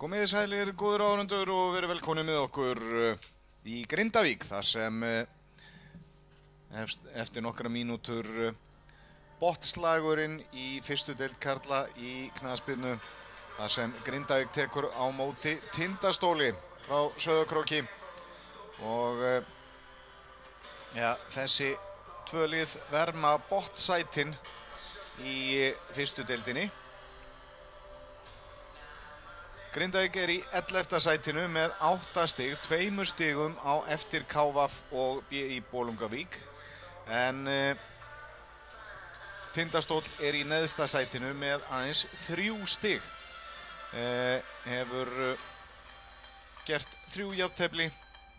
Komiði sælir, góður árundur og verið velkonni með okkur uh, í Grindavík þar sem efst- eftir nokkra mínútur uh, botslagurinn í fyrstu deild Karla í knaðspilnu þar sem Grindavík tekur á móti tindastóli frá Söðakróki og ja, þessi tvölið verma botsætin í fyrstu deildinni Grindavík er í 11. sætinu með 8 stig, tveimur stigum á eftir Kávaf og B.I. Bólungavík en uh, Tindastól er í neðsta sætinu með aðeins þrjú stig uh, hefur uh, gert þrjú játefli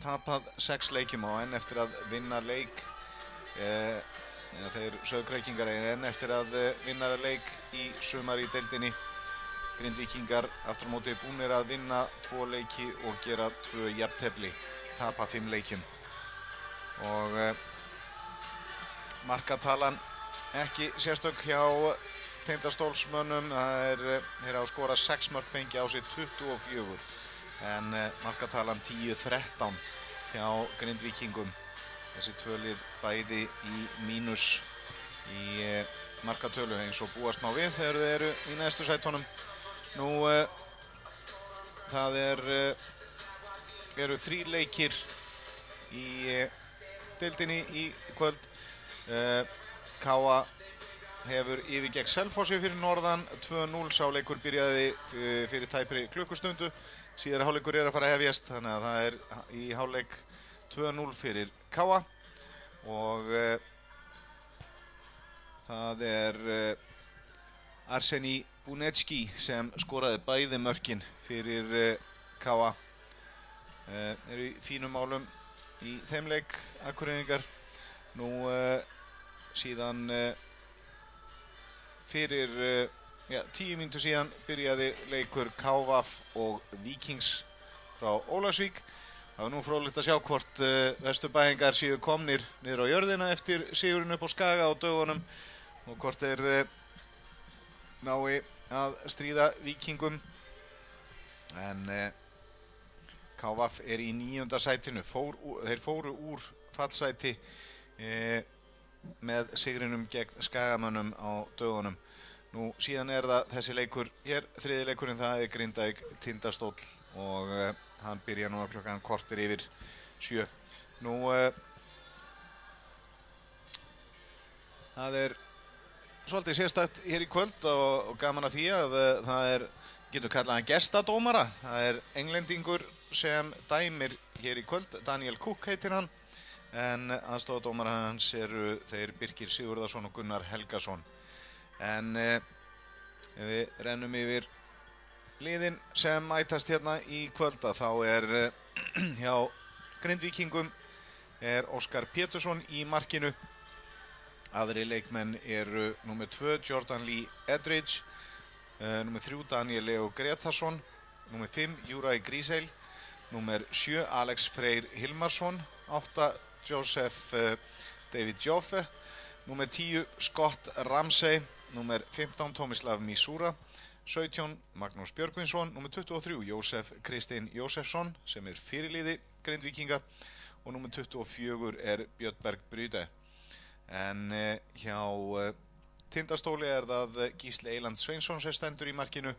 tapað sex leikjum á enn eftir að vinna leik þeir sögkreikingar en eftir að vinna leik í sumar í deildinni Grindvíkingar aftur á móti búnir að vinna tvo leiki og gera tvö jafntefli, tapa fimm leikjum. Og eh, markatalan ekki sérstök hjá teindastólsmönnum, það er, eh, þeir hafa skorað 6 mörg fengi á sig 24 en eh, markatalan 10-13 hjá Grindvíkingum. Þessi tvölið bæði í mínus í eh, markatölu eins og búast má við þegar þeir eru í neðstu sætónum. Nú, uh, það er, uh, eru þrý leikir í uh, deildinni í kvöld. Káa hefur yfir gegn Selfossi fyrir norðan, 2-0 sá leikur byrjaði fyrir tæpri klukkustundu. Síðar hálfleikur er að fara að hefjast, þannig að það er í hálfleik 2-0 fyrir Káa og það er Arseni Bunetski sem skoraði bæði mörkin fyrir uh, Káa uh, eru í fínum málum í þeim leik akkurreiningar nú uh, síðan fyrir ja, tíu mínútur síðan byrjaði leikur Kávaf og Víkings frá Ólasvík það var nú fróðlegt að sjá hvort uh, vesturbæðingar séu komnir niður á jörðina eftir sigurinn upp á Skaga á dögunum og hvort þeir uh, nái að stríða vikingum en eh, KVF er í nýjunda sætinu Fór, þeir fóru úr fallsæti eh, með sigrinum gegn skagamönnum á dögunum. Nú síðan er það þessi leikur hér, þriði leikurinn það er Grindavík Tindastóll og eh, hann byrja nú að klokkan kortir yfir sjö. Nú eh, það er svolítið sérstætt hér í kvöld og, og gaman að því að uh, það er, getur kallað hann gestadómara. Það er englendingur sem dæmir hér í kvöld, Daniel Cook heitir hann, en aðstofadómara hans eru þeir Birkir Sigurðarsson og Gunnar Helgason. En ef við rennum yfir liðin sem mætast hérna í kvölda þá er uh, hjá Grindvíkingum er Óskar Pétursson í markinu Aðri leikmenn eru nr. 2 Jordan Lee Edridge, uh, nr. 3 Daniel Leo Gretarsson, nr. 5 Júrai Gríseil, nr. 7 Alex Freyr Hilmarsson, 8 Joseph uh, David Joffe, nr. 10 Scott Ramsey, nr. 15 Tomislav Misura, 17 Magnús Björgvinsson, nr. 23 Jósef Kristinn Jósefsson sem er fyrirliði Grindvíkinga og nr. 24 er Björnberg Bryde. En uh, hjá uh, Tindastóli er það eh, Gísli Eiland Sveinsson sem stendur í markinu.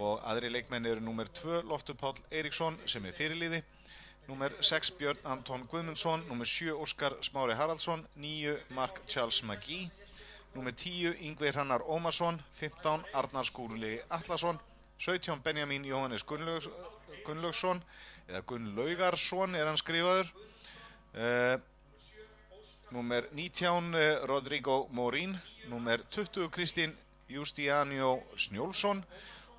Og aðri leikmenn eru nummer 2 Loftur Páll Eiríksson sem er fyrirliði, nummer 6 Björn Anton Guðmundsson, nummer 7 Óskar Smári Haraldsson, 9 Mark Charles Magí, nummer 10 Yngvi Hrannar Ómarsson, 15 Arnar Skúli Atlasson, 17 Benjamin Jóhannes Gunnlaugs, Gunnlaugsson eða Gunnlaugarsson er hann skrifaður. Uh, Númer 19 eh, Rodrigo Morín, númer 20 Kristín Justianio Snjólfsson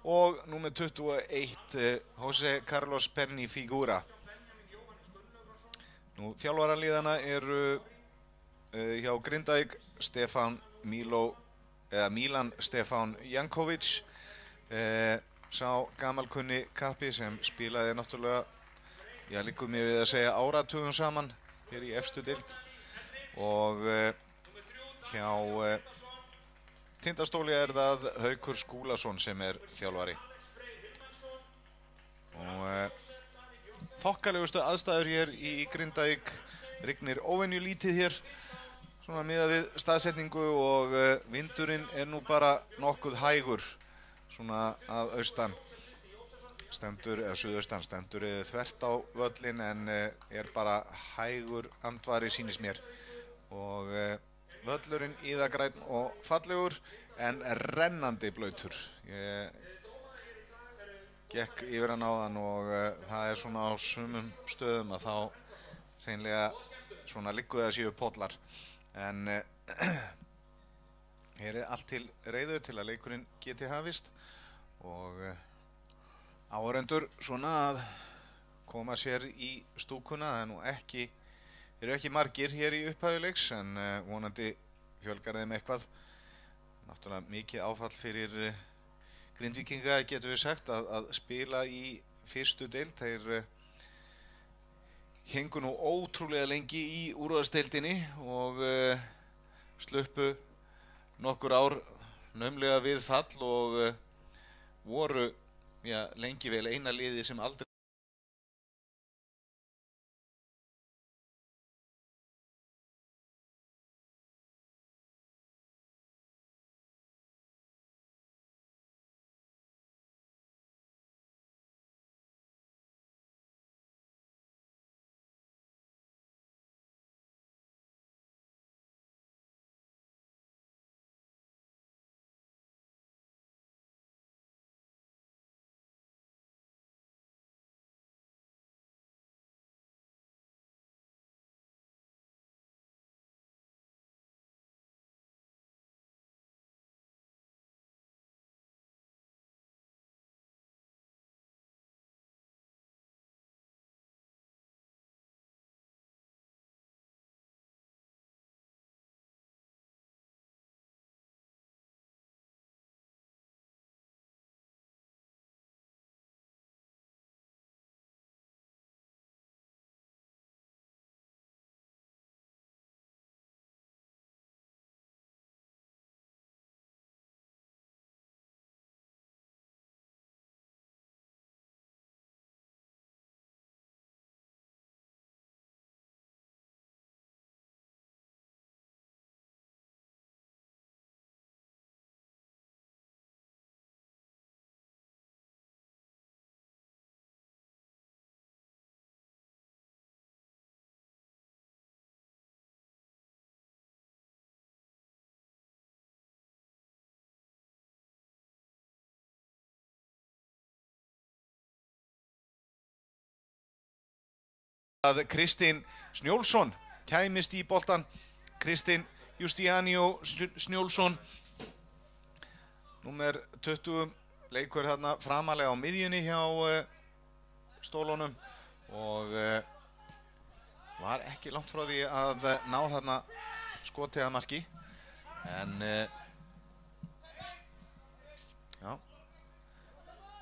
og númer 21 eh, José Carlos Perni Figura. Nú þjálfaraliðana eru uh, hjá Grindavík Stefán Milo, Milan Stefán Jankovic, sá gamalkunni kappi sem spilaði náttúrulega, já líkum ég við að segja áratugum saman hér í efstu dild og uh, hjá uh, Tindastóli er það Haukur Skúlason sem er þjálfari þokkalegustu aðstæður hér í Grindavík. Rignir óvenju lítið hér, svona miða við staðsetningu og vindurinn er nú bara nokkuð hægur, svona að austan. Stendur, eða suðaustan, stendur þvert á völlin en er bara hægur andvari sínist mér. Og völlurinn íðagræn og fallegur en rennandi blöytur. Ég gekk yfir hann á þann og uh, það er svona á sumum stöðum að þá reynlega svona líkuð að séu podlar en uh, hér er allt til reyðu til að leikurinn geti hafist og áhörendur svona að koma sér í stúkuna það er nú ekki eru ekki margir hér í upphæðuleiks en vonandi fjölgar þeim eitthvað. Náttúrulega mikið áfall fyrir Grindvikinga getur við sagt að, að spila í fyrstu deild. Þeir hengu nú ótrúlega lengi í úrvaðsteildinni og sluppu nokkur ár nömlega við fall og voru já, lengi vel eina liði sem aldrei að Kristín Snjólfsson kæmist í boltan Kristín Justianio Snjólfsson nummer 20 leikur hérna framalega á miðjunni hjá uh, stólunum og uh, var ekki langt frá því að uh, ná þarna skotið að marki en já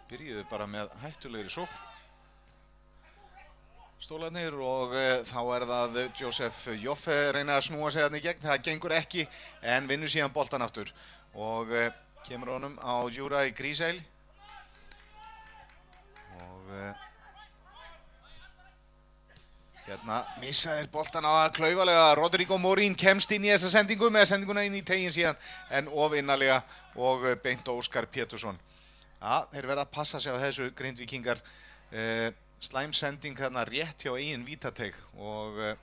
byrjuðu bara með hættulegri sók stólanir og uh, þá er það Josef Joffe reyna að snúa sig hann í gegn, það gengur ekki en vinnur síðan boltan aftur. Og uh, kemur honum á Júra í Grísæl. Og uh, hérna missaðir boltan á að klauvalega Rodrigo Morín kemst inn í þessa sendingu með sendinguna inn í tegin síðan en ofinnalega og beint Óskar Pétursson. Ja, þeir verða að passa sig á þessu grindvikingar slæmsending hérna rétt hjá eigin vítateg og uh,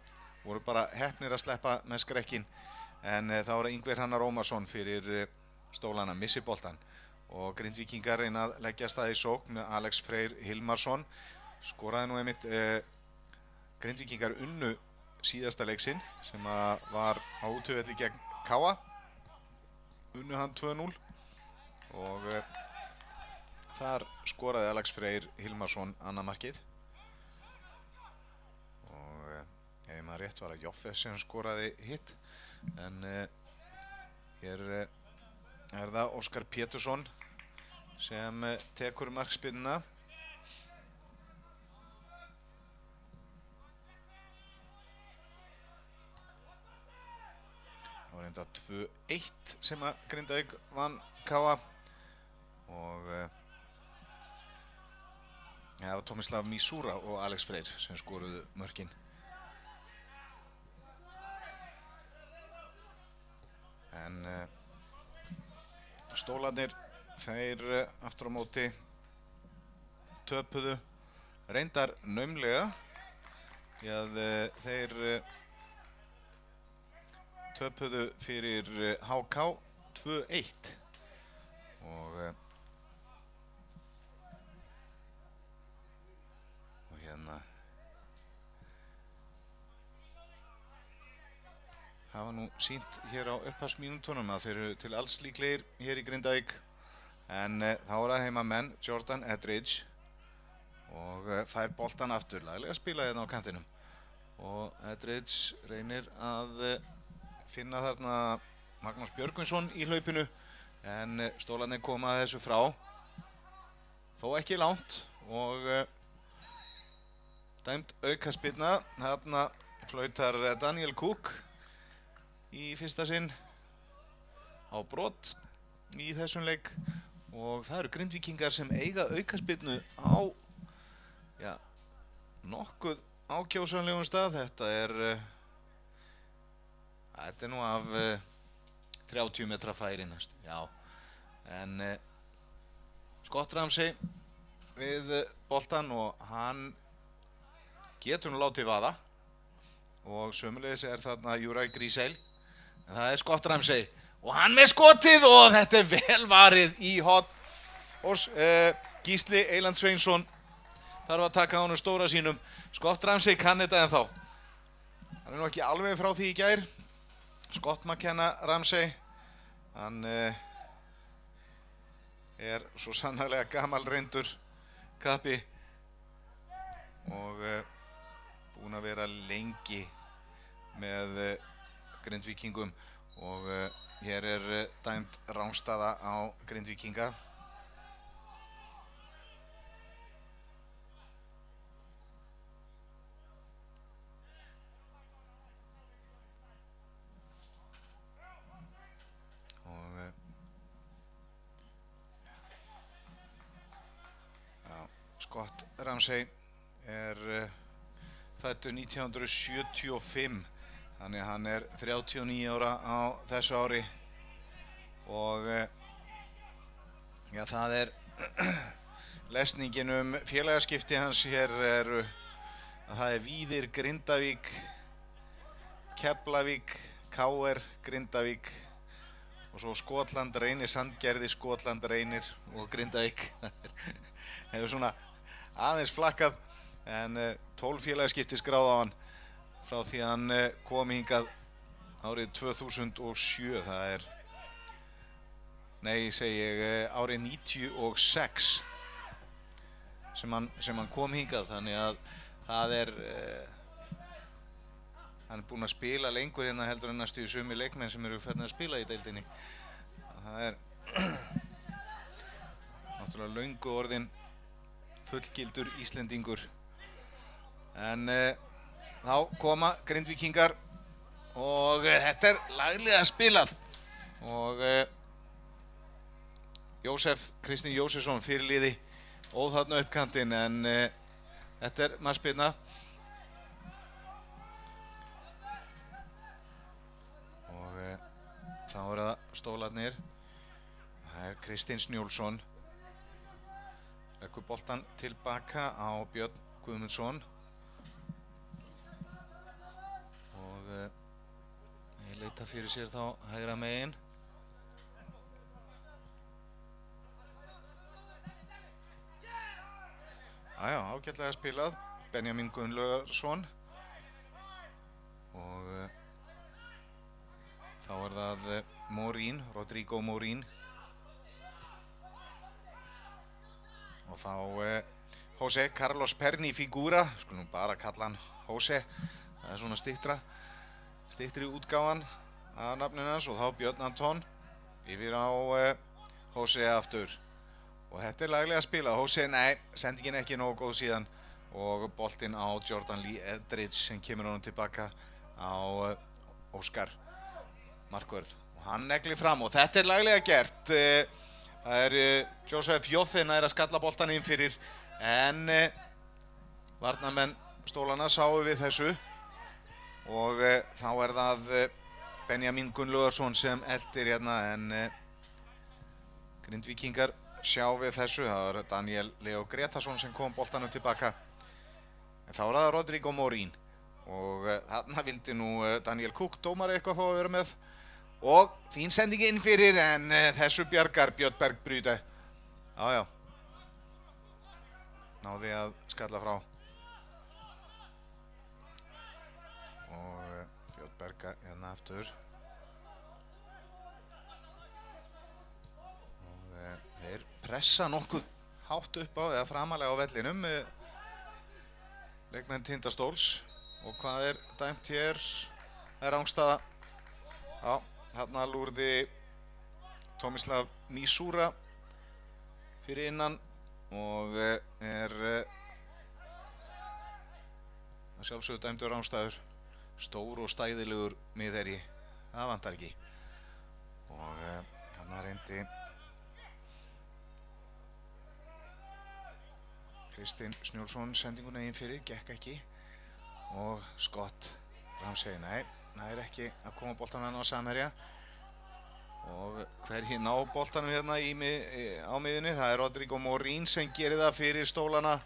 voru bara hefnir að sleppa með skrekkin en uh, þá er yngver Hannar Ómarsson fyrir uh, stólana missiboltan og grindvikingar reyna að leggja staði í sókn. Alex Freyr Hilmarsson skoraði nú einmitt grindvikingar unnu síðasta leiksinn sem var átöðli gegn Káa unnu hann 2-0 og Þar skoraði Alex Freyr Hilmarsson annamarkið og eh, ef maður rétt var að Joffe sem skoraði hitt. En eh, hér eh, er það Óskar Pétursson sem eh, tekur markspinnuna Það var enda 2-1 sem að Grindavík vann Káa og eh, það var Tomislav Misura og Alex Freyr sem skoruðu mörkin. En uh, stólanir þeir uh, aftur á móti töpuðu reyndar naumlega að uh, þeir töpuðu fyrir HK 2-1 og og hafa nú sínt hér á upphásmínútonum að þeir eru til alls líklegir hér í Grindavík. En uh, þá er það heima menn Jordan Edridge og uh, fær boltan aftur. Laglega spila hérna á kantinum. Og Edridge reynir að uh, finna þarna Magnús Björgvinsson í hlaupinu. En stólanir koma að þessu frá. Þó ekki langt og dæmt auka spilna þarna flautar Daniel Cook í fyrsta sinn á brott í þessum leik. Og það eru grindvikingar sem eiga aukarspilnu á ja, nokkuð ákjósanlegum stað. Þetta er uh, þetta er nú af uh, 30 metra færi næst já. En uh, Scott Ramsey við boltan og hann getur nú látið vaða. Og sömulegis er þarna Júræk Grísæl það er Scott Ramsey og hann með skotið og þetta er velvarið í hot og uh, Gísli Eiland Sveinsson þarf að taka hann úr stóra sínum. Scott Ramsey kann þetta en þá hann er nú ekki alveg frá því í gær. Scott McKenna Ramsey hann uh, er svo sannarlega gamal reyndur kappi og uh, búin að vera lengi með grindvíkingum og uh, hér er uh, dæmt rángstaða á grindvíkinga. Og uh, já, Scott Ramsey er fættu 1975 Þannig að hann er 39 ára á þessu ári. Og já, það er lesningin um félagaskipti hans. Hér er að það er Víðir, Grindavík, Keflavík, Káer, Grindavík og svo Skotland, Reynir, Sandgerði, Skotland, Reynir og Grindavík. Það hefur svona aðeins flakkað en 12 félagaskipti skráð á hann frá því að hann eh, kom hingað árið 2007 það er nei segi ég eh, árið 96 sem hann, sem hann kom hingað þannig að það er uh, hann er búinn að spila lengur hérna heldur en næstu í sumi leikmenn sem eru færðin að spila í deildinni. Það er náttúrulega laungu orðin fullgildur Íslendingur. En uh, þá koma grindvikingar og uh, þetta er laglega spilað. Og uh, Jósef, Kristinn Jósefsson fyrirliði óð þarna uppkantinn en uh, þetta er maður spilna og þá er það stólarnir. Það er Kristinn Snjólfsson. Leggur boltan tilbaka á Björn Guðmundsson leita fyrir sér þá hægra megin. Æjá, ágætlega spilað. Benjamin Gunnlaugarsson og uh, þá er það uh, Morín, Rodrigo Morín. Og þá José Carlos Perni Figura. Skulum bara kalla hann José. Það er svona stittra stittri útgáfan að nafninu hans og þá Björn Antón yfir á uh, Hosei aftur. Og þetta er laglega að spila Hosei, nei, sendingin ekki nógu góð síðan. Og boltinn á Jordan Lee Edridge sem kemur honum tilbaka á uh, Óskar Markvörð. Og hann negli fram og þetta er laglega gert uh, það er Josef Joffin að er að skalla boltan inn fyrir. En eh, varnamenn stólana sáu við þessu og eh, þá er það eh, Benjamin Gunnlaugarsson sem eldir hérna en eh, Grindvíkingar sjá við þessu. Það er Daniel Leo Gretarsson sem kom boltanum tilbaka. En þá er það Rodrigo Morín. Og þarna vildi nú Daniel Cook dómar eitthvað fá að vera með. Og fín sending inn fyrir en þessu bjargar Björn Berg brýta jájá náði að skalla frá Berga hérna aftur. Og þeir pressa nokkuð hátt upp á eða framalega á vellinum leikmenn Tindastóls og hvað er dæmt hér? Það er ángstaða já, hérna lúrði Tomislav Mísúra fyrir innan og er að sjálfsögðu dæmdur ángstaður stór og stæðilegur miðherji. Það vantar ekki. Og hérna reyndi Kristinn Snjólfsson sendinguna inn fyrir, gekk ekki. Og Scott Ramsey, nei, það er ekki að koma bóltanum hérna á samherja. Og hverji ná bóltanum hérna í, á miðunni, það er Rodrigo Morín sem gerir það fyrir stólana.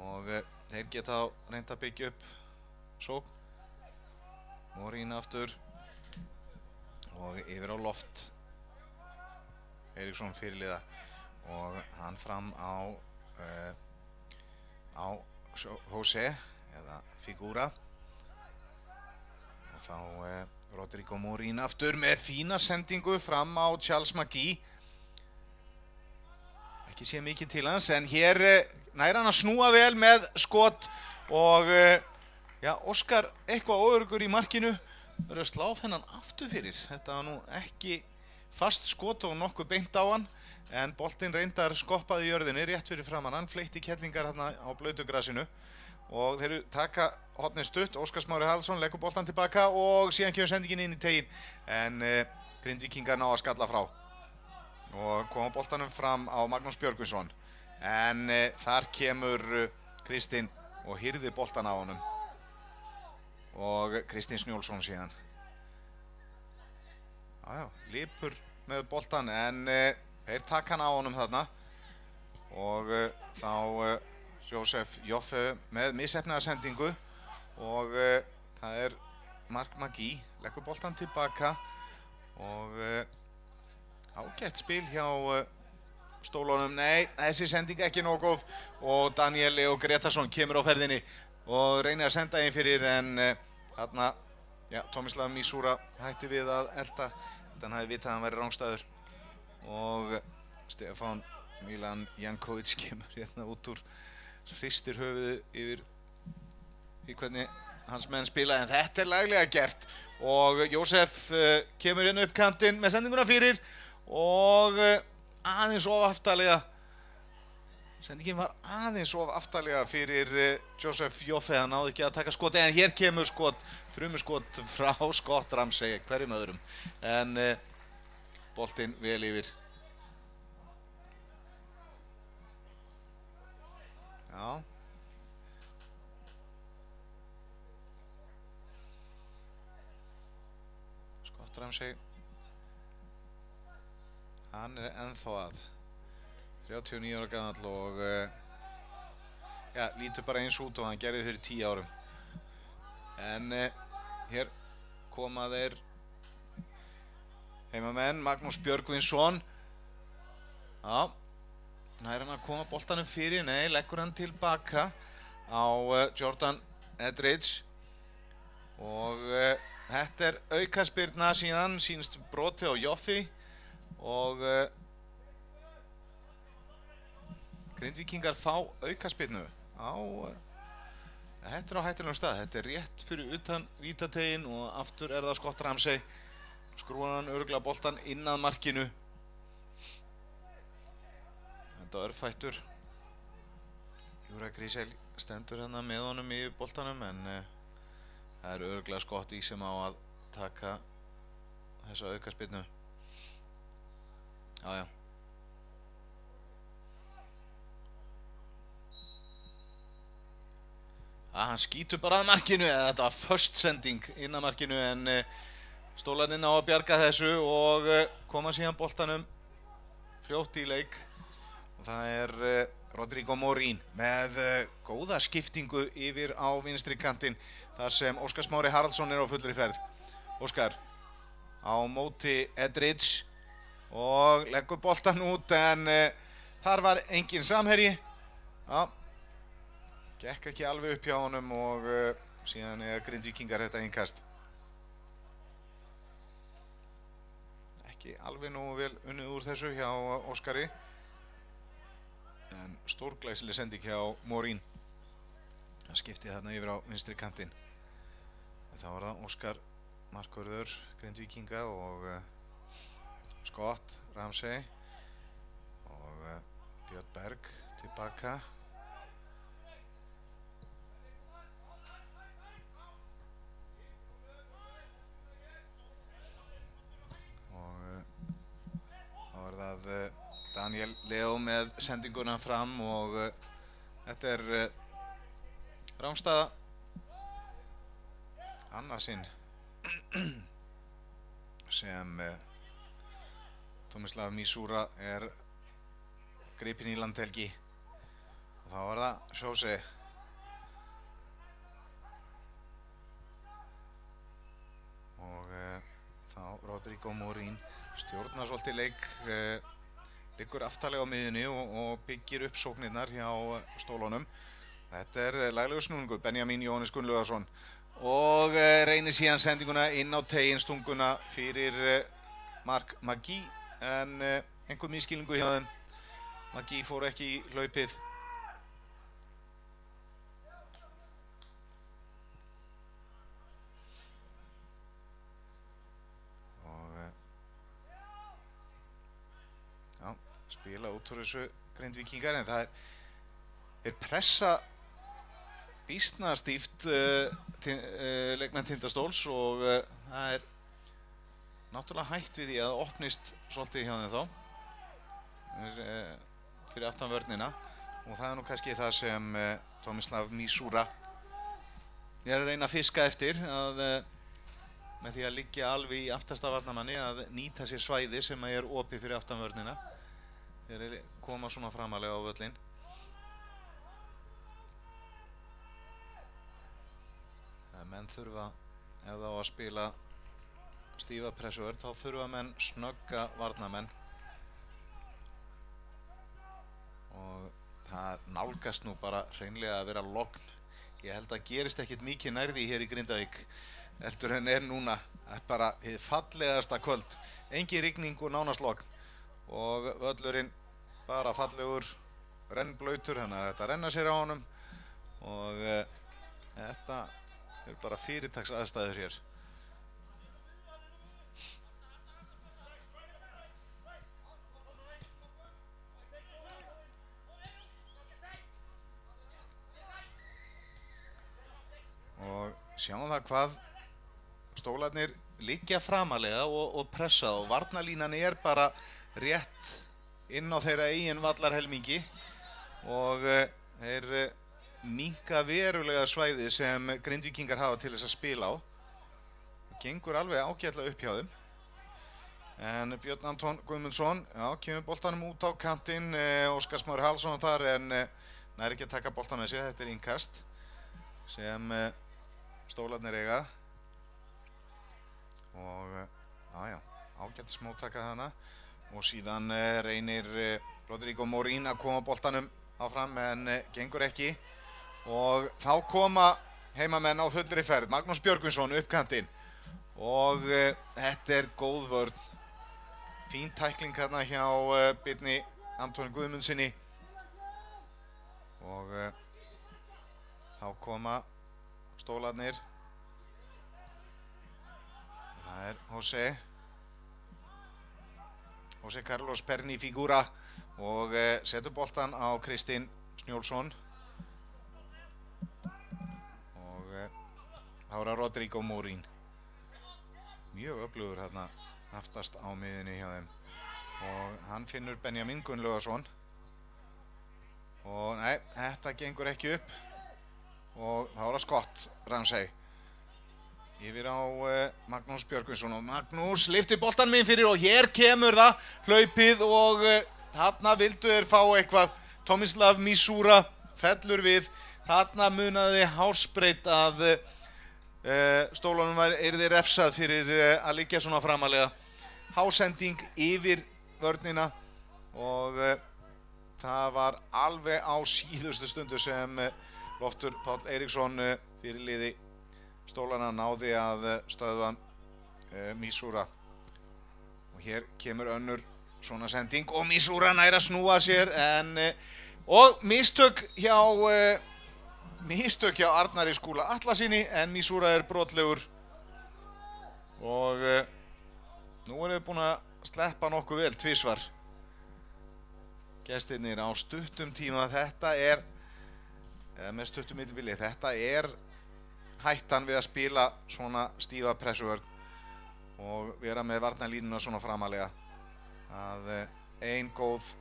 Og þeir geta reynda að byggja upp sók Morín aftur. Og yfir á loft. Eriksson fyrirliða og hann fram á uh, á Jose eða Figura. Og þá uh, Rodrigo Morín aftur með fína sendingu fram á Charles McGee ekki sé mikið til hans en hér uh, nær hann að snúa vel með skot. Og já, Óskar eitthvað óörgur í markinu. Verður að slá þennan aftur fyrir. Þetta var nú ekki fast skot og nokkuð beint á hann en boltinn reyndar skoppaði jörðinni rétt fyrir framann, hann fleitti kettlingar hérna á blöytugrasinu og þeir taka hotnið stutt, Óskar Smári Hallsson leggur boltan tilbaka og síðan kemur sendingin inn í tegin en uh, Grindvíkingar ná að skalla frá. Og koma boltanum fram á Magnús Björgvinsson. En uh, þar kemur uh, Kristinn og hyrði boltan á honum og Kristinn Snjólfsson síðan. Jájá, lipur með boltan en Þeir taka hann á honum þarna. Og uh, þá uh, Jósef Joffe með missefnaða sendingu og það er Mark Magí, leggur boltan tilbaka. Og ágætt spil hjá stólunum. Nei, þessi sending ekki góð. Og Daniel Leo Gretarsson kemur á ferðinni og reynir að senda einn fyrir en þarna, já, Tomislav Mísúra hætti við að elda, þannig að hann hefði vitað að hann væri rángstæður og Stefán Milan Jankovic kemur hérna út úr hristir höfuðu yfir í hvernig hans menn spila en þetta er laglega gert. Og Jósef uh, kemur hérna upp kantinn með sendinguna fyrir og uh, aðeins of aftalega sendingin var aðeins of aftalega fyrir uh, Jósef Jóffe hann náði ekki að taka skot en hér kemur skot þrjumur skot frá Scott Ramsey hverjum öðrum. En boltinn vel yfir. Já. Scott Ramsey. Hann er ennþá að 39 ára gammal og uh, já, lítur bara eins út og hann gerði fyrir 10 árum. En uh, hér koma þeir heimamenn Magnús Björgvinsson. Já nær hann að koma boltanum fyrir, nei, leggur hann tilbaka á uh, Jordan Edridge. Og þetta er aukaspyrna síðan, sínst broti á Joffi. Og Grindvíkingar fá aukaspyrnu á, þetta er á hættilegum stað, þetta er rétt fyrir utan vítategin og aftur er það Scott Ramsey, skrúan örgla boltan inn að markinu. Þetta örfættur. Júra Grísel stendur hérna með honum í boltanum en uh, það er örglega skott í sem á að taka þessa auka að hann skýtur bara að markinu eða þetta var först sending inn að markinu en uh, stólaninn á að bjarga þessu og uh, koma síðan boltanum fljótt í leik. Og það er uh, Rodrigo Morín með góða skiptingu yfir á vinstri kantinn þar sem Óskar Smári Haraldsson er á fullri ferð. Óskar á móti Edridge og leggur boltan út en þar var engin samherji. Já, gekk ekki alveg upp hjá honum og uh, síðan er grindvikingar þetta einkast. Ekki alveg nú vel unnið úr þessu hjá Óskari en stórglæsileg sending hjá Morín. Það skipti þarna yfir á vinstri kantinn. Þá var það Óskar Markurður, grindvikinga og uh, Scott Ramsey og uh, Björn Berg tilbaka. Það eh, Daniel Leo með sendinguna fram og uh, þetta er uh, Rámstæða annarsinn sem Tómislav Mísúra er greipin í landhelgi. Og þá var það sjósi og þá Rodrigo Morín stjórnar svolítið leik eh, liggur aftalega á miðunni og, og byggir upp sóknirnar hjá stólunum. Þetta er laglegu snúningu Benjamin Jónis Gunnlaugarsson og eh, reynir síðan sendinguna inn á teginstunguna fyrir eh, Mark Magí en eh, einhver mískilningu hjá þeim. Magí fór ekki í hlaupið spila út úr þessu grindvikingar en það er, er pressa býstna stíft uh, uh, leikmenn tindastóls og uh, það er náttúrulega hægt við því að opnist svolítið hjá þeim þá fyrir aftan vörnina. Og það er nú kannski það sem Tomislav Mísúra er að reyna að fiska eftir að með því að liggja alveg í aftasta varnamanni að nýta sér svæði sem er opið fyrir aftan vörnina þeir koma svona framalega á völlin menn þurfa ef þá að spila stífa pressuvörð þá þurfa menn snögga varnamenn. Og það nálgast nú bara hreinlega að vera logn. Ég held að gerist ekkit mikið nærði hér í Grindavík heldur en er núna. Bara fallegasta kvöld. Engi rigning og nánast logn. Og völlurinn bara fallegur rennblöytur þannig að þetta renna sér á honum. Og uh, þetta er bara fyrirtags aðstæður hér. Og sjáum það hvað stólarnir liggja framalega og, og pressa og varnalínan er bara rétt inn á þeirra eigin vallarhelmingi og uh, þeir eh, minka verulega svæði sem grindvikingar hafa til þess að spila á. Og gengur alveg ágætla upp hjá þeim. En Björn Antón Guðmundsson já, kemur boltanum út á kantinn uh, Óskar Smári Hallsson þar en næri ekki að taka boltan með sér, þetta er innkast sem stólarnir eiga. Og já, ágætt smóttaka þannig og síðan uh, reynir uh, Rodrigo Morín að koma boltanum áfram en uh, gengur ekki. Og þá koma heimamenn á fullri ferð. Magnús Björgvinsson uppkantinn. Og þetta er góð vörd fín tækling hérna hjá byrni Antoni Guðmundsinni og þá koma stólanir það er Jose José Carlos Perni Figura og eh, setur boltan á Kristinn Snjólfsson. Og eh, er það Rodrigo Morín. Mjög öflugur hérna aftast á miðinni hjá þeim. Og hann finnur Benjamin Gunnlaugarsson og nei, þetta gengur ekki upp. Og það skott Ramsey yfir á uh, Magnús Björgvinsson og Magnús liftir boltan minn fyrir og hér kemur það hlaupið og uh, þarna vildu þeir fá eitthvað. Tomislav Misúra fellur við. Þarna munaði hásbreytt að uh, stólunum var erði refsað fyrir að liggja svona framalega hásending yfir vörnina og það var alveg á síðustu stundu sem Loftur Pál Eiríksson fyrir liði stólana náði að stöðva uh, Mísúra og hér kemur önnur svona sending og Mísúra næra snúa sér en uh, og mistök hjá uh, mistök hjá Arnari skúla allasinni en Mísúra er brotlegur. Og nú erum við búin að sleppa nokkuð vel tvísvar gestinnir á stuttum tíma þetta er með stuttum mittilbili þetta er hættan við að spila svona stífa pressuvörn og vera með varnalínuna svona framalega að eh, einn góð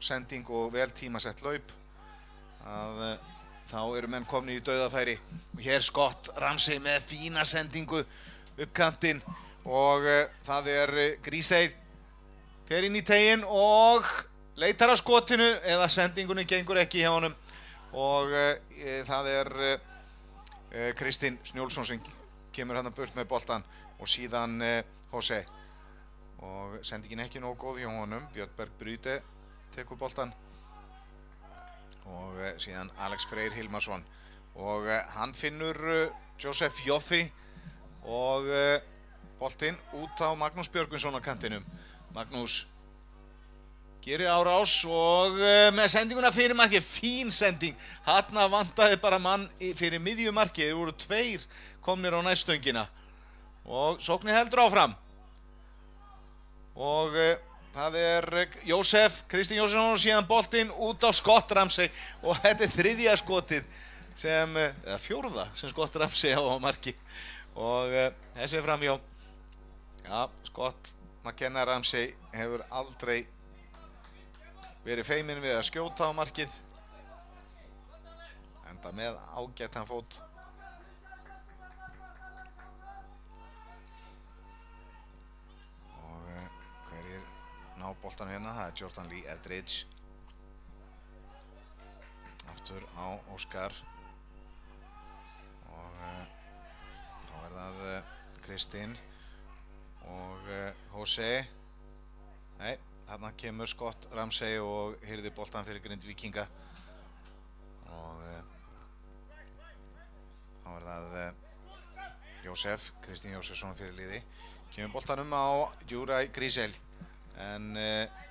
sending og vel tímasett laup að eh, þá eru menn komni í dauðafæri. Og hér skott Ramsey með fína sendingu uppkantinn og uh, það er Grísey fer inn í teginn og leitar að skotinu eða sendingunni gengur ekki hjá honum. Og það er Eh, Kristinn Snjólfsson sem kemur hann að burt með boltan og síðan eh, Jose og sendingin ekki nógu góð hjá honum. Björnberg Bryte tekur boltan og eh, síðan Alex Freyr Hilmarsson. Og hann finnur Josef Joffi og boltinn út á Magnús Björgvinsson á kantinum. Magnús Gerir árás og uh, með sendinguna fyrir markið, fín sending. Hanna vantaði bara mann fyrir miðjumarkið, það voru tveir komnir á næstöngina. Og sóknir heldur áfram. Og uh, það er Jósef, Kristinn Jósefsson og síðan boltinn út á Scott Ramsey. Og þetta er þriðja skotið, sem, uh, eða fjórða, sem Scott Ramsey á markið. Og þessi er framjá. Já, Scott McKenna Ramsey hefur aldrei verið feiminn við að skjóta á markið. Enda með ágættan fót. Og uh, hverjir ná boltan hérna? Það er Jordan Lee Edridge aftur á Óskar. Og uh, þá er það uh, Kristinn og Jose. Nei Þarna kemur Scott Ramsey og hyrði boltan fyrir grind vikinga og uh, þá er það uh, Jósef, Kristín Jósefsson fyrir liði. Kemur boltanum á Júræ Grísel. En uh,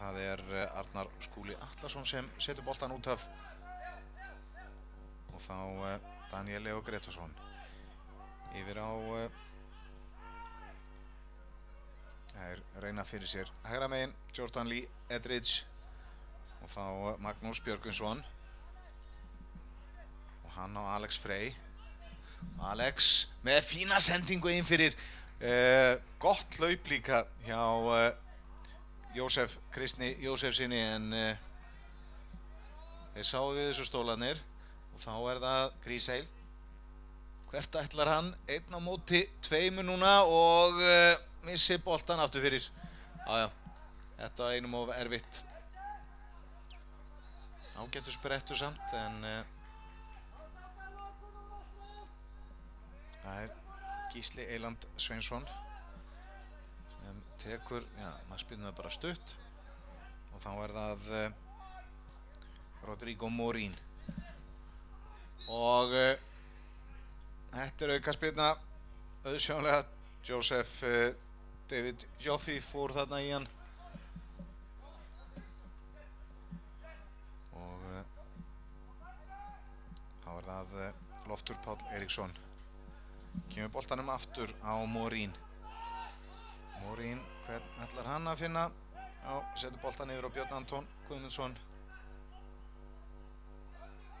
það er Arnar Skúli Allarsson sem setur boltan út af. Og þá Daniel Leo Gretarsson yfir á Það er reyna fyrir sér hægra megin, Jordan Lee Edridge og þá Magnús Björgvinsson og hann á Alex Frey. Alex með fína sendingu inn fyrir uh, gott laup líka hjá uh, Jósef, Kristni Jósefsinni en uh, þeir sáu við þessu stólanir og þá er það Gríseil. Hvert ætlar hann? Einn á móti, tveimu núna og missi boltan aftur fyrir. Jájá, þetta var einum of erfitt. Ágættur sprettur samt en uh, það er Gísli Eiland Sveinsson sem tekur, já, maður spilnum það bara stutt. Og þá er það uh, Rodrigo Morín. Og uh, þetta er auka spilna auðsjónlega Joseph David Joffi fór þarna í hann. Og uh, þá er það uh, Loftur Pál Eriksson kemur boltanum aftur á Morín. Morín, hvern ætlar hann að finna? Já, setur boltan yfir á Björn Antón Guðmundsson.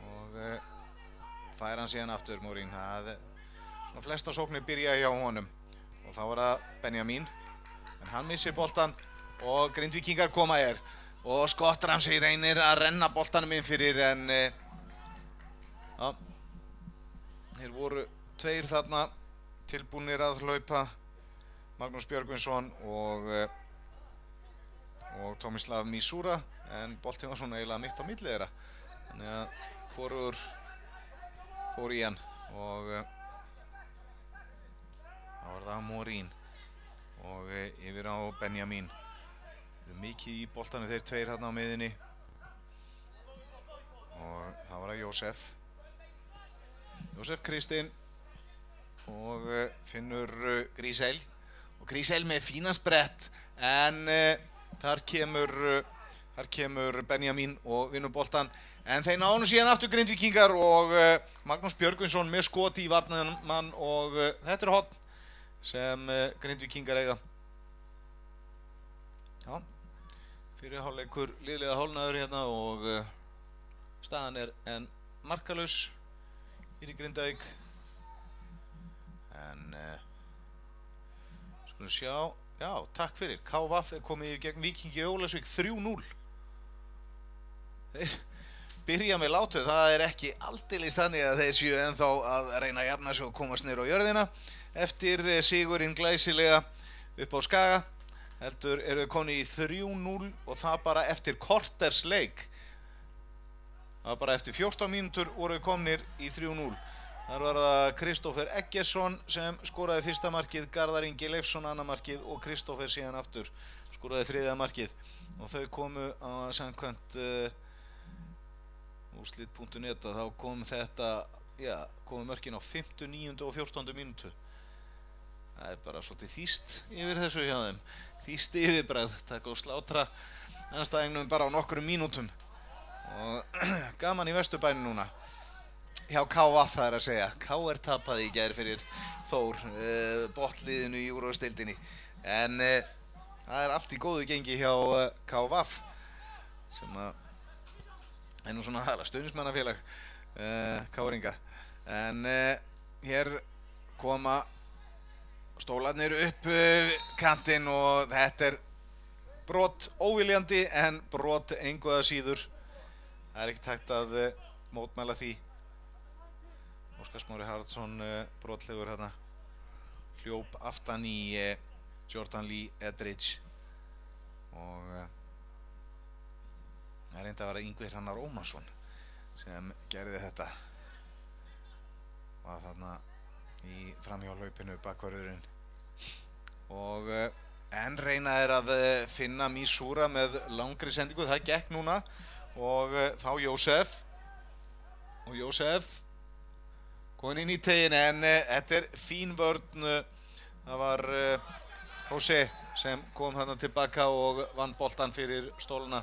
Og uh, fær hann síðan aftur Morín. Það er svona flesta sóknir byrja hjá honum og þá er það Benjamin. En hann missir boltan og Grindvíkingar koma er og Scott Ramsey reynir að renna boltanum inn fyrir en uh, Já, þeir voru tveir þarna tilbúinir að hlaupa. Magnús Björgvinsson og eh, og Tomislav Misura en boltinn var svona eiginlega mitt á millið þeirra. Þannig að hvorur fór í hann og uh, það Morín og uh, yfir á Benjamin. Mikið í boltanu þeir tveir hérna á miðinni og það var að Jósef. Jósef Kristinn og uh, finnur Grísel. Og Grísel með fína sprett en þar kemur þar kemur Benjamin og vinnur boltan en þeir náðu síðan aftur grindvikingar og uh, Magnús Björgvinsson með skoti í varnaðan og uh, þetta er hotn sem uh, grindvikingar eiga já fyrirháleikur liðlega hólnaður hérna og staðan er en markalus hér í Grindavík en skulum sjá Já, takk fyrir. KVF er komið í gegn Vikingi Ólasvík 3-0. Þeir byrja með látu. Það er ekki aldilist þannig að þeir séu ennþá að reyna að jafna sig og komast nýra á jörðina. Eftir sigurinn glæsilega upp á Skaga heldur eru við konið í 3-0 og það bara eftir korters leik. Það bara eftir 14 mínútur voru við komnir í 3-0. Þar var það Kristófer Eggersson sem skoraði fyrsta markið, Garðar Ingi Leifsson annar markið og Kristófer síðan aftur skoraði þriðja markið og þau komu á samkvæmt uh, úslit.net þá kom þetta, já, komu mörkin á 5, 9 og 14 mínútu það er bara svolítið þýst yfir þessu hjá þeim þýst yfirbræð, takk og slátra ennstæðingnum bara á nokkrum mínútum og gaman í vestubæni núna hjá K.A.F. það er að segja K.R. tapaði í gerð fyrir Þór uh, botliðinu í úrváðstildinni en uh, það er allt í góðu gengi hjá uh, K.A.F. sem að er nú svona stöðnismannafélag K.R.inga en hér koma stólanir upp kantinn og þetta er brot óviljandi en brot einhverja síður. Það er ekkert hægt að mótmæla því. Óskar Smári Haraldsson uh, brotlegur hérna. Hljóp aftan í Jordan Lee Edridge. Og það reyndi að vera Yngvi Hrannar Ómarsson sem gerði þetta. Var þarna í framhjálpaupinu bakvarðurinn og en reyna er að finna Mísúra með langri sendingu það gekk núna og þá Jósef og Jósef Góðin inn í tegin en þetta er fín vörn. Það var Jose sem kom hann tilbaka og vann boltan fyrir stóluna.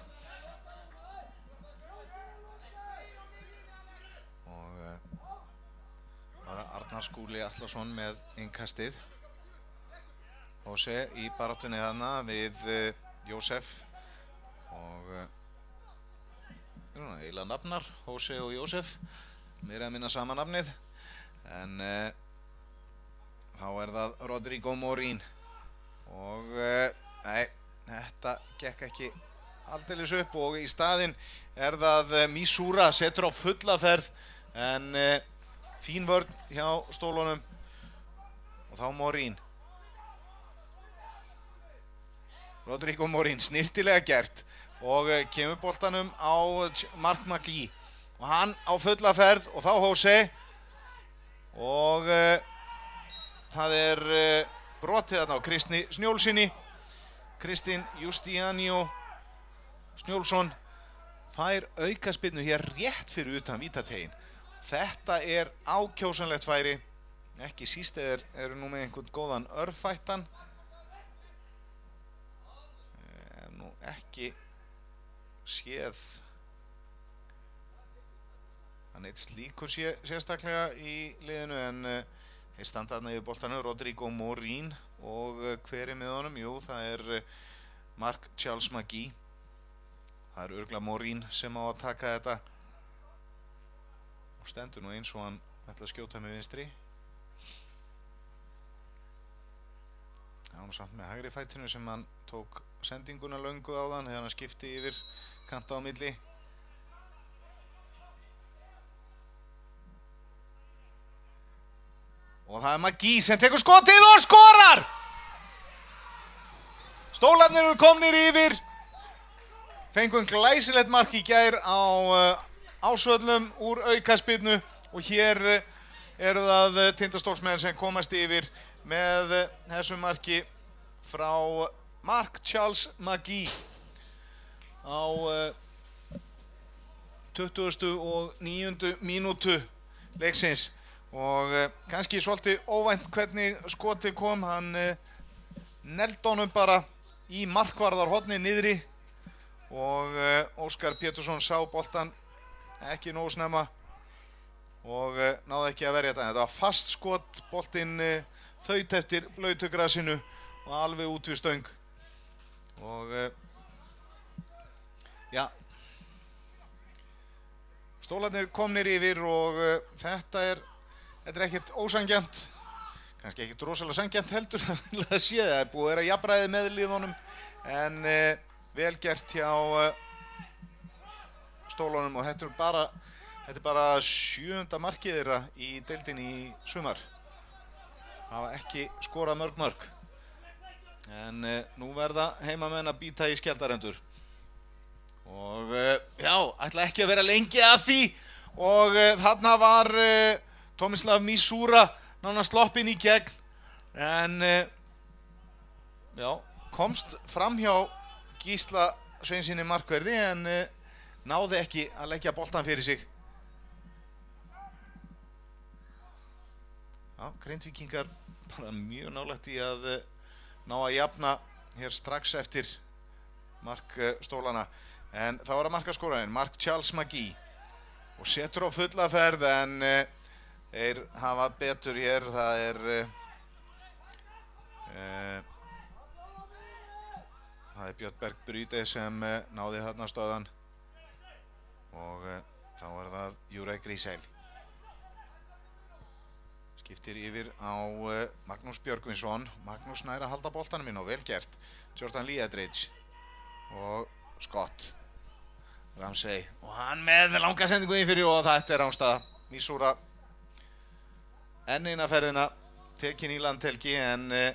Arnar Skúli Allarsson með innkastið. Jose í barátunni hana við Jósef og eiginlega nafnar, Jose og Jósef. Mér er að minna sama nafnið en uh, þá er það Rodrigo Morín og uh, nei, þetta gekk ekki alldeles upp og í staðin er það uh, Misúra setur á fullaferð en fín vörn hjá stólunum. Og þá Morín. Rodrigo Morín snirtilega gert. Og kemur boltanum á Mark Magí og hann á fullaferð og þá Jose. Og uh, það er uh, brotið þarna á Kristni Snjólsinni Kristin Justianio Snjólsson fær aukaspinnu hér rétt fyrir utan vítategin þetta er ákjósanlegt færi. Ekki síst eða eru nú með einhvern góðan örfættan. Nú ekki séð hann eitt slíkur sé, sérstaklega í liðinu en uh, þeir standa þarna yfir boltanu Rodrigo Morín og uh, hver er með honum? Jú, það er uh, Mark Charles McGee það er örgla Morín sem á að taka þetta og stendur nú eins og hann ætla að skjóta með vinstri. Það var nú samt með hægri fætinu sem hann tók sendinguna löngu á þann þegar hann skipti yfir kanta á milli. Og það er Magí sem tekur skotið og skorar! Stólarnir eru komnir yfir. Fengum glæsilegt mark í gær á uh, ásvöllum úr aukaspilnu og hér uh, eru það uh, tindastólsmenn sem komast yfir með uh, þessu marki frá Mark Charles Magí á uh, 20. og 9. mínútu leiksins og kannski svolítið óvænt hvernig skoti kom hann neld honum bara í markvarðar hodni niðri og Óskar Pétursson sá boltan ekki nógu snemma. Og uh, náði ekki að verja þetta. Þetta var fast skot, boltinn uh, þaut eftir blöytugrasinu og alveg út við stöng. Og uh, já. Stólarnir komnir yfir og þetta er þetta er ekkert ósangjant kannski ekkert rosalega sangjant heldur það sé það er búið að vera jafnræði með liðunum. En uh, vel gert hjá stólunum og þetta er bara þetta er bara sjönda markið þeirra í deildin í sumar. Hafa ekki skorað mörg mörg. En uh, nú verða heimamenn að býta í skjaldarendur og uh, já, ætla ekki að vera lengi að því. Og uh, þarna var uh, Tomislav Misúra nánast sloppinn í gegn. En uh, já, komst fram hjá Gísla Sveinsinni markverði en uh, náði ekki að leggja boltan fyrir sig. Já, grindvikingar bara mjög nálægt í að uh, ná að jafna hér strax eftir mark uh, stólana en þá er að marka skóranin, Mark Charles Magí og setur á fulla ferð en uh, þeir hafa betur hér, það er uh, það er Björn Berg Bryde sem náði þarna stöðan og uh, þá er það Júræk Grísæl skiptir yfir á uh, Magnús Björgvinsson. Magnús næra að halda boltanum inn og vel gert. Jordan Liadridge og Scott Ramsey. Og hann með langa sendingu inn fyrir og þetta er ánstæða Mísúra enn eina ferðina tekin í landhelgi en uh,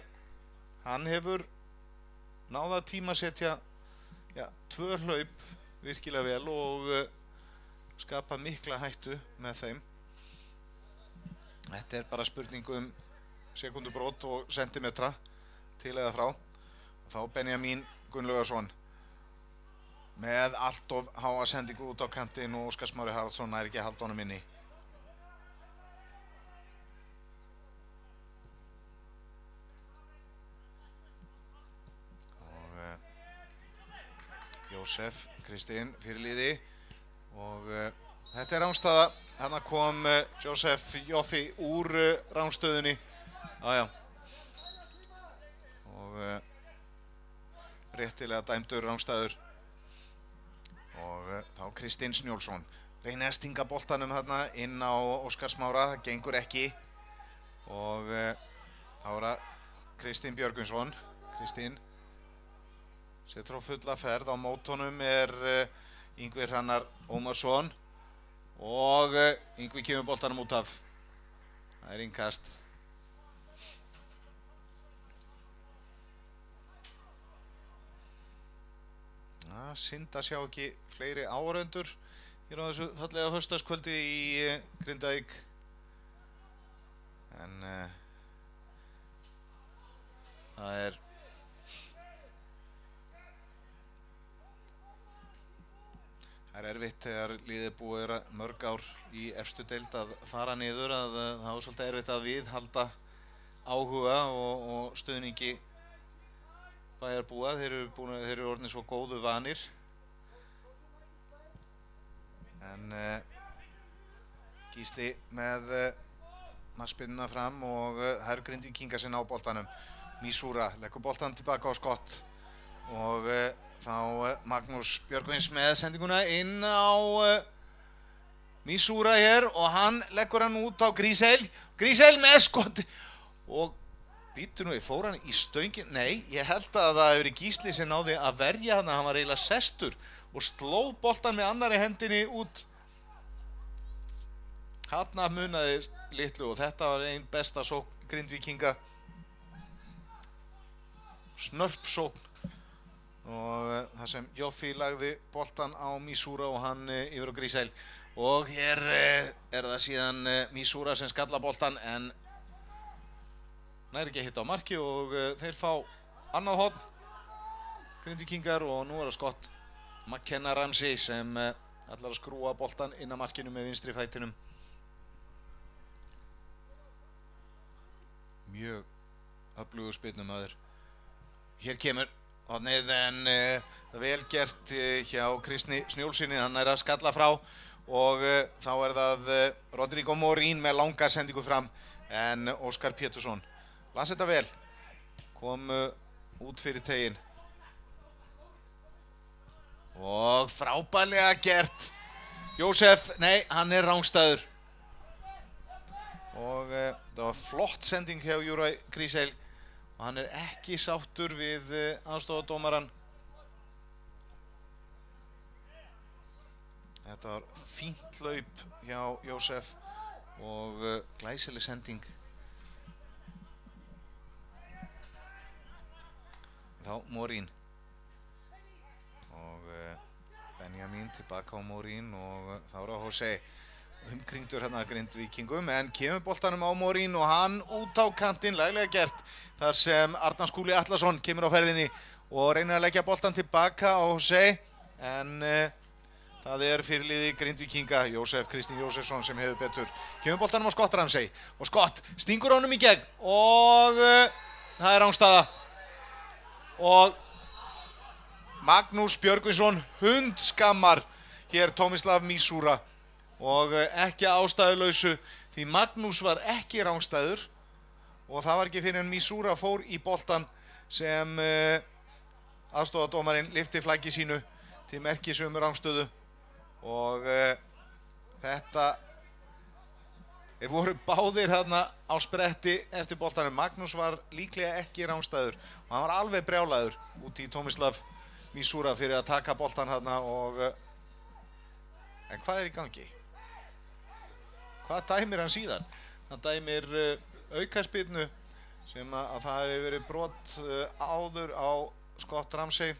hann hefur náða tíma setja ja, tvö hlaup virkilega vel og skapa mikla hættu með þeim Þetta er bara spurning um sekundubrót og sentimetra til eða frá. Og þá Benjamin Gunnlaugarsson með allt of háa sendingu út á kantinn og Óskar Smári Haraldsson er ekki honum inni. Og uh, Jósef Kristinn fyrirliði og uh, þetta er ánstaða. Hérna kom uh, Joseph Joffi úr uh, ránstöðunni. Jájá. Og réttilega dæmdur ránstæður. Og þá Kristinn Snjólfsson. Reynir að stinga boltanum hérna inn á Óskarsmára. Það gengur ekki. Og þá er það Kristinn Björgvinsson. Kristinn setur á fulla ferð. Á mótonum er Yngvi Hrannar Ómarsson og Yngvi kemur boltanum út af. Það er innkast. Það synd að sjá ekki fleiri áraundur hér á þessu fallega höstaskvöldi í uh, Grindavík. En uh, það er Það er erfitt þegar liðið búið er mörg ár í efstu deild að fara niður að uh, það er svolítið erfitt að viðhalda áhuga og, og stöðningi bæjarbúa. Þeir eru, búin, þeir eru orðin svo góðu vanir. En uh, Gísli með uh, maðurspinnuna fram og uh, það eru grindvíkingar sinna á boltanum. Mísúra leggur boltan tilbaka á skott og uh, þá uh, Magnús Björgvins með sendinguna inn á uh, Mísúra hér og hann leggur hann út á Grísel. Grísel með skoti og býtur nú í fór hann í stöngin. Nei, ég held að það hefur verið Gísli sem náði að verja hann að hann var eiginlega sestur og sló boltan með annari hendinni út. Hanna munaði litlu og þetta var einn besta sók grindvikinga snörp sókn og uh, það sem Joffi lagði boltan á Mísúra og hann uh, yfir á Grísæl og hér uh, er það síðan Mísúra sem skalla boltan en næri ekki að hitta á marki og þeir fá annað hodn grindvikingar og nú er það skott McKenna Ramsey sem ætlar að skrúa boltan inn á markinu með vinstri fætinum. Mjög öflugur spilnum aður hér kemur hodnið en uh, það er vel gert uh, hjá Kristni Snjólsinni hann er að skalla frá. Og uh, þá er það Rodrigo Morín með langa sendingu fram. En Óskar Pétursson las þetta vel? Kom út fyrir tegin og frábælega gert. Jósef, nei, hann er rángstæður og það var flott sending hjá Júra Gríseil og hann er ekki sáttur við eh, aðstofadómaran þetta var fínt laup hjá Jósef og uh, glæsileg sending. Þá Morín. Og Benjamin tilbaka á Morín og þá er það Hosei umkringdur hérna grindvíkingum en kemur boltanum á Morín og hann út á kantinn, laglega gert þar sem Arnars Kúli Allarsson kemur á ferðinni og reynir að leggja boltan tilbaka á Hosei en uh, það er fyrirliði grindvíkinga Jósef Kristín Jósefsson sem hefur betur. Kemur boltanum á Skott Ramsey og Skott stingur honum í gegn og uh, það er ángstaða og Magnús Björgvinsson hundskammar hér Tómislav Mísúra og eh, ekki ástæðuleysu því Magnús var ekki rángstæður og það var ekki fyrir en Misúra fór í boltan sem uh, eh, aðstofadómarinn lifti flaggi sínu til merkisum rángstöðu og uh, þetta þeir voru báðir hérna á spretti eftir boltanum Magnús var líklega ekki rángstæður og hann var alveg brjálaður út í Tómislav Misúra fyrir að taka boltan hérna og uh, en hvað er í gangi? Hvað dæmir hann síðan? Hann dæmir uh, aukarspilnu sem að, að það hefur verið brott uh, áður á Scott Ramsey.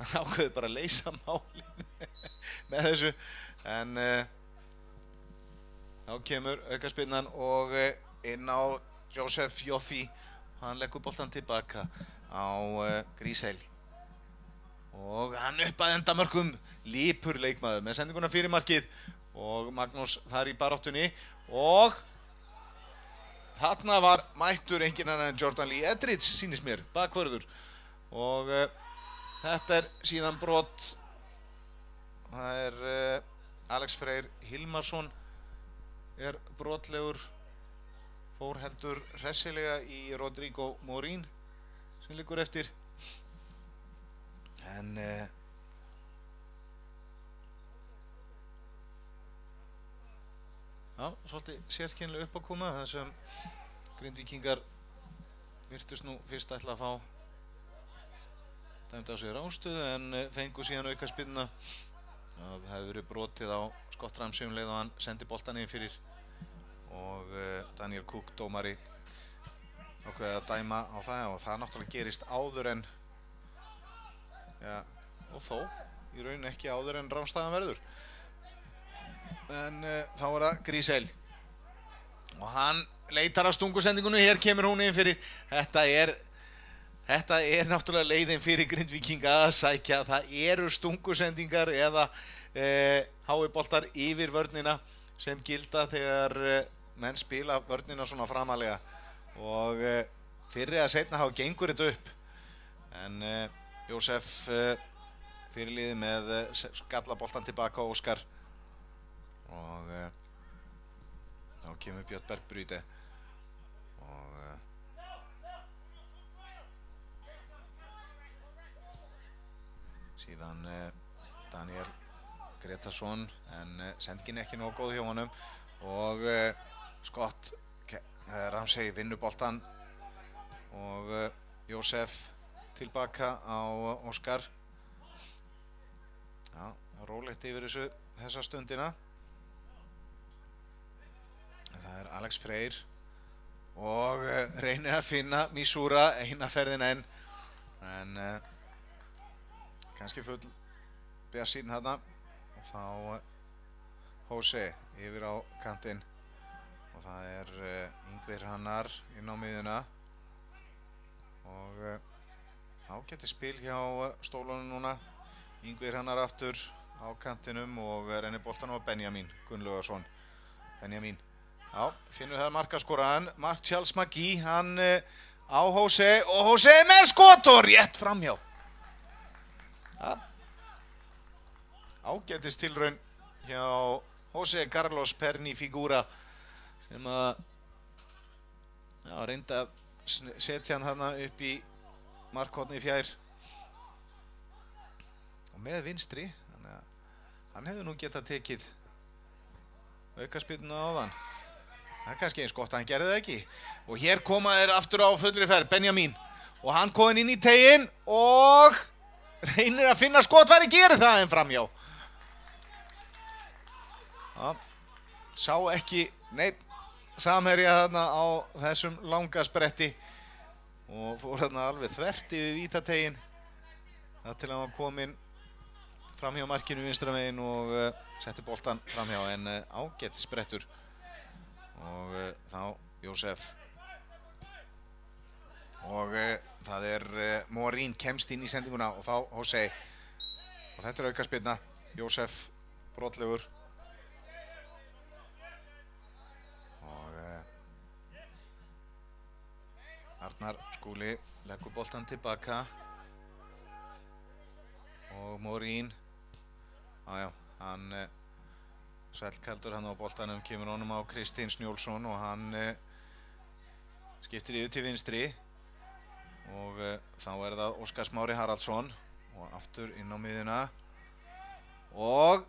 Hann ákveði bara að leysa málið með þessu en uh, þá kemur aukarspilnan og inn á Joseph Joffi. Hann leggur boltan tilbaka á Grísheil og hann upp að enda mörgum lípur leikmaður með sendinguna fyrir markið og Magnús þar í baráttunni og þarna var mættur engin annan en Jordan Lee Edridge sínist mér, bakvörður. Og uh, þetta er síðan brot. Það er uh, Alex Freyr Hilmarsson er brotlegur fór heldur hressilega í Rodrigo Morín sem liggur eftir. En uh, Já, svolítið sérkynlega upp að koma það sem grindvikingar virtust nú fyrst ætla að fá dæmt á sig rástöðu en eh, fengu síðan auka spilna það hefði verið brotið á Scott Ramsey um leið og hann sendi boltan inn fyrir og uh, Daniel Cook dómari ákveði að dæma á það og það náttúrulega gerist áður en ja, og þó í raun ekki áður en rámstæðan verður en uh, þá er það Grísel. Og hann leitar á stungusendingunum hér kemur hún inn fyrir. Þetta er þetta er náttúrulega leiðin fyrir grindvikinga að sækja. Það eru stungusendingar eða uh, háiboltar yfir vörnina sem gilda þegar uh, menn spila vörnina svona framalega og fyrir að setna hafa gengur þetta upp. En Jósef fyrirliði með skallaboltan tilbaka Óskar og uh, þá kemur Björn Bergbrúti og uh, síðan uh, Daniel Gretarsson en sendingin ekki nóg góð hjá honum. Og Scott Ramsey vinnuboltan og Jósef tilbaka á Óskar. Já, rólegt yfir þessu þessa stundina Það er Alex Freyr og uh, reynir að finna Misúra eina ferðin enn. En uh, kannski full bjart sín þarna. Og þá uh, Jose yfir á kantinn. Og það er Yngvir Hannar inn á miðuna og þá getur spil hjá stólunum núna. Yngvir Hannar aftur á kantinum og reynir boltan á Benjamin Gunnlaugarsson Benjamin Já, finnum það markaskoraðan, Mark Charles McGee, hann uh, á Jose og Jose með skot og rétt framhjá. Ja. Ágætist tilraun hjá Jose Carlos Perni Figura sem að já, reynda að setja hann þarna upp í markhóttni fjær og með vinstri, hann hefði nú getað tekið aukarspilna á þann. Það er kannski eins gott að hann gerði það ekki. Og hér koma þeir aftur á fullri ferð, Benjamin. Og hann kom inn í teginn og reynir að finna skotværi, gerir það en framjá. Já, sá ekki, neitt, samherja þarna á þessum langa spretti og fór þarna alveg þvert yfir vítateginn. Það til að hann kom inn framhjá markinu vinstramegin og uh, setti boltan framhjá en uh, ágætti sprettur og uh, þá Jósef. Og uh, það er uh, Morín kemst inn í sendinguna og þá Jose og þetta er aukarspilna Jósef brotlegur. Og Arnar skúli leggur boltan tilbaka og Morín. Ájá, hann Svellkaldur hann á boltanum kemur honum á Kristins Njólfsson og hann uh, skiptir yfir til vinstri. Og uh, þá er það Óskar Smári Haraldsson og aftur inn á miðuna og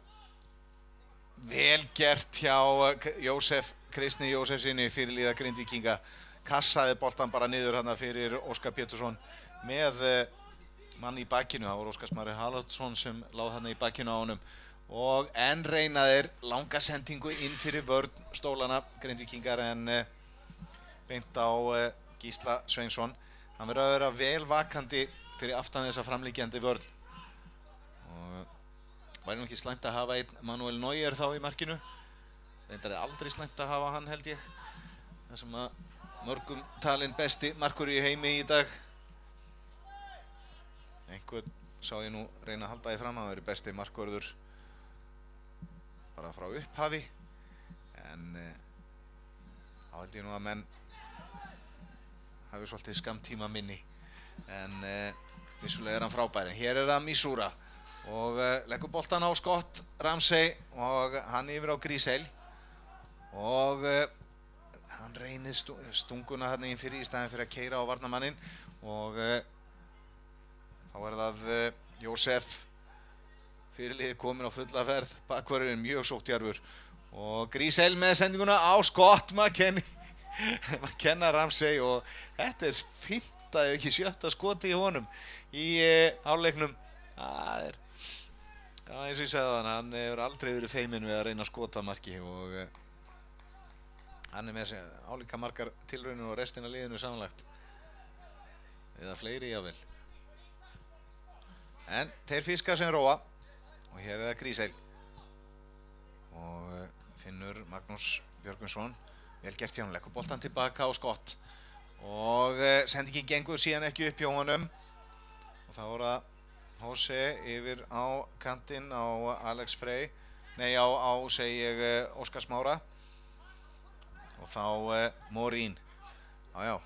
vel gert hjá uh, Jósef, Kristni Jósefsinni fyrir líða Grindvikinga kassaði boltan bara niður hann fyrir Óskar Pétursson með mann í bakkinu, það voru Óskar Smári Haraldsson sem láð hann í bakkinu á honum og enn reynaðir langa sendingu inn fyrir vörn stólana Grindvikingar en uh, beint á uh, Gísla Sveinsson. Hann verður að vera vel vakandi fyrir aftan þessa framlíkjandi vörn. Og væri nú ekki slæmt að hafa einn Manuel Neuer þá í markinu? Reyndar er aldrei slæmt að hafa hann held ég. Það sem að mörgum talin besti markur í heimi í dag. Einhvern sá ég nú reyna að halda því fram að það veri besti markvörður bara frá upphafi. En uh, þá held ég nú að menn hafi svolítið skamtíma minni. En uh, vissulega er hann frábæri hér er það Misúra og uh, leggur boltan á skott Ramsey og hann yfir á Grísel og hann reynir stunguna hann inn fyrir í staðin fyrir að keira á varnamannin og þá er það Jósef fyrirliði komin á fulla ferð. Bakverðurinn mjög sóttjarfur. Og Grísel með sendinguna á skott. McKenna McKenna Ramsey og þetta er fymta ef ekki sjötta skoti í honum í e, áleiknum það er já, eins og ég segði þann hann hefur aldrei verið feiminn við að reyna að skota marki og e, hann er með álíka margar tilrauninu og restina liðinu samanlagt. Eða fleiri jável en þeir fiska sem róa og hér er það Grísæl. Og uh, finnur Magnús Björgvinsson vel gert hjá hann, leggur boltan tilbaka á skott. Og uh, sendingin gengur síðan ekki upp hjá honum. Og þá er það Hossi yfir á kantinn á Alex Frey. Nei á, á segi ég uh, Óskar Smára. Og þá Morín. Ájá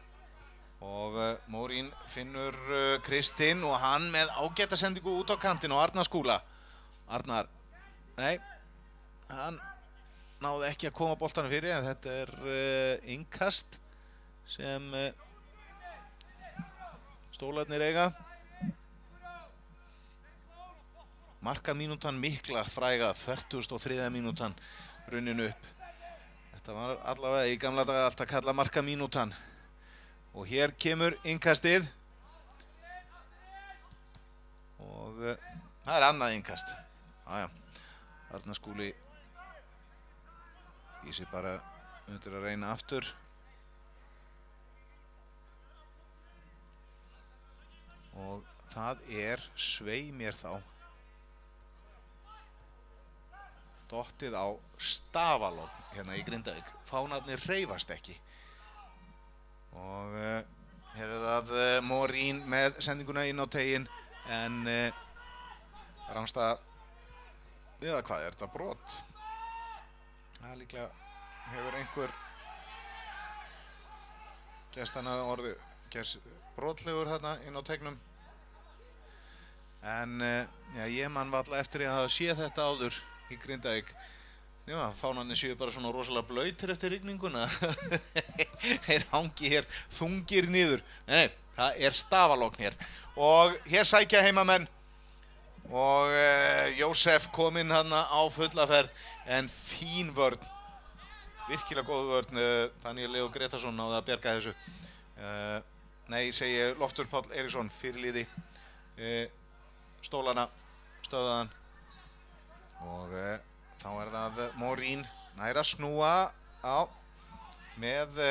og Morín finnur Kristinn og hann með ágæta sendingu út á kantinn og Arna skúla Arnar, nei, hann náði ekki að koma bóltanum fyrir en þetta er uh, innkast sem uh, stólarnir eiga. Marka mínútan mikla fræga, 43. mínútan runninu upp. Þetta var allavega í gamla daga alltaf kalla marka mínútan. Og hér kemur innkastið og uh, það er annað innkast. Aja, Arnarskúli vísi bara Þetta er að reyna aftur. Og það er svei mér þá. Dottið á stafalók hérna í Grindavík. Fánarnir reyfast ekki. Og uh, hér er það uh, Morín með sendinguna inn á tegin. En uh, Ramstad, eða hvað er þetta brot? Það er líklega, hefur einhver gest hana orðu, gest brotlegur hérna inn á tegnum. En uh, já, ég mann valla eftir ég að hafa séð þetta áður í Grindavík. Já, fánanir séu bara svona rosalega blöytir eftir rigninguna. Þeir hangi hér þungir nýður. Nei, það er stafalokn hér. Og hér sækja heimamenn og uh, Jósef kom inn hann á fullaferð en fín vörn. Virkilega góð vörn uh, Daniel Leo Gretarsson náði að berga þessu. Uh, nei, segi Loftur Páll Eriksson fyrirliði. Stólana stöðaðan og þá er það Morín. Næra snúa á með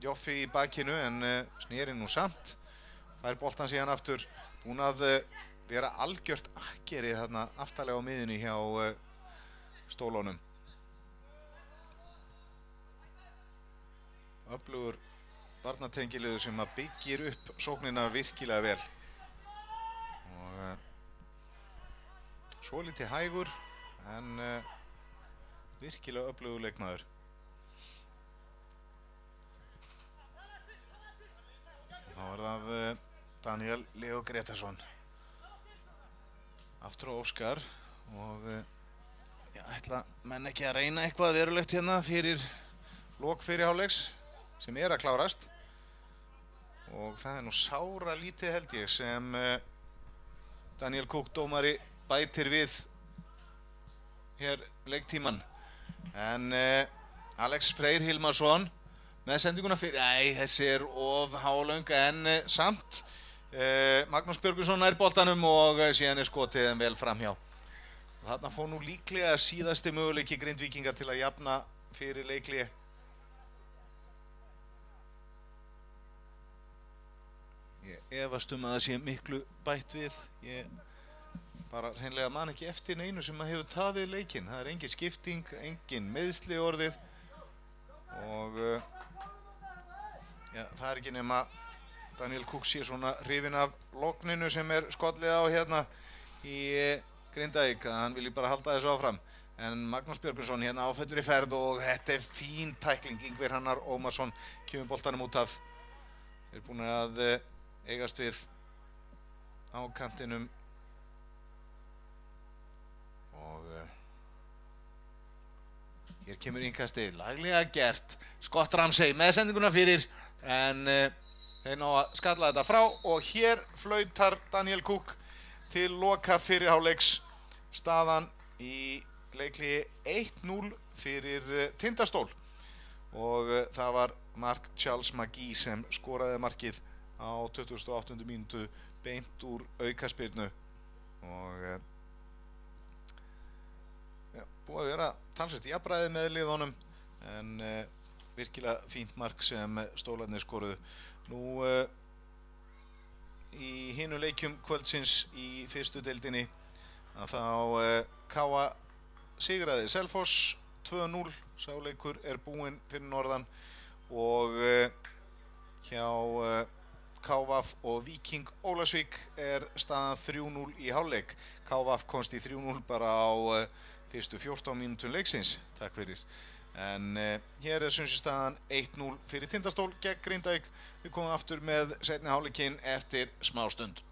Joffi í bakkinu en snýri nú samt. Fær boltan síðan aftur. Búin að vera algjört akkerið þarna aftalega á miðunni hjá uh, stólónum öflugur varnatengiluðu sem að byggir upp sóknina virkilega vel. Og uh, svo litið hægur en uh, virkilega öflugur leikmaður. Þá er það Daniel Leo Gretarsson aftur á Óskar og eh, já, ætla menn ekki að reyna eitthvað verulegt hérna fyrir lok fyrirhálegs sem er að klárast. Og það er nú sára lítið held ég sem uh, Daniel Cook dómari bætir við hér leiktíman en uh, Alex Freyr Hilmarsson með sendinguna fyrir, æ, þessi er of hálöng en samt Magnús Björgursson er boltanum og uh, síðan er skotið en vel framhjá. Þarna fóð nú líklega síðasti möguleiki grindvikinga til að jafna fyrir leikli. Ég efast um að það sé miklu bætt við. Ég bara hreinlega man ekki eftir neinu sem að hefur tafið leikin. Það er engin skipting, engin meðsli orðið og uh, ja, það er ekki nema Daniel Cook sé svona hrifin af lokninu sem er skollið á hérna í eh, Grindavík að hann vilji bara halda þessu áfram. En Magnús Björgunsson hérna áfættur í ferð og þetta er fín tækling. Yngver Hannar Ómarsson kemur boltanum út af. Er búin að eh, eigast við á kantinum. Og uh, hér kemur yngkasti laglega gert. Scott Ramsey með sendinguna fyrir. En Þeir ná að skalla þetta frá og hér flautar Daniel Cook til loka fyrirháleiks. Staðan í leikli 1-0 fyrir eh, Tindastól. Og eh, það var Mark Charles Magee sem skoraði markið á 28. mínutu beint úr aukaspyrnu. Og eh, ja, búið að vera talsett jafnbræði með liðunum en uh, virkilega fínt mark sem stólarnir skoruðu Nú uh, í hinu leikjum kvöldsins í fyrstu deildinni að þá uh, Káa sigraði Selfoss 2-0, sáleikur er búinn fyrir norðan og uh, hjá Kávaf og Viking Ólasvík er staðan 3-0 í háluleik. Kávaf komst í 3-0 bara á fyrstu 14 mínútun leiksins, takk fyrir. En uh, hér er sunnsistaðan 1-0 fyrir Tindastól gegn Grindavík. Við komum aftur með setni hálikinn eftir smá stund.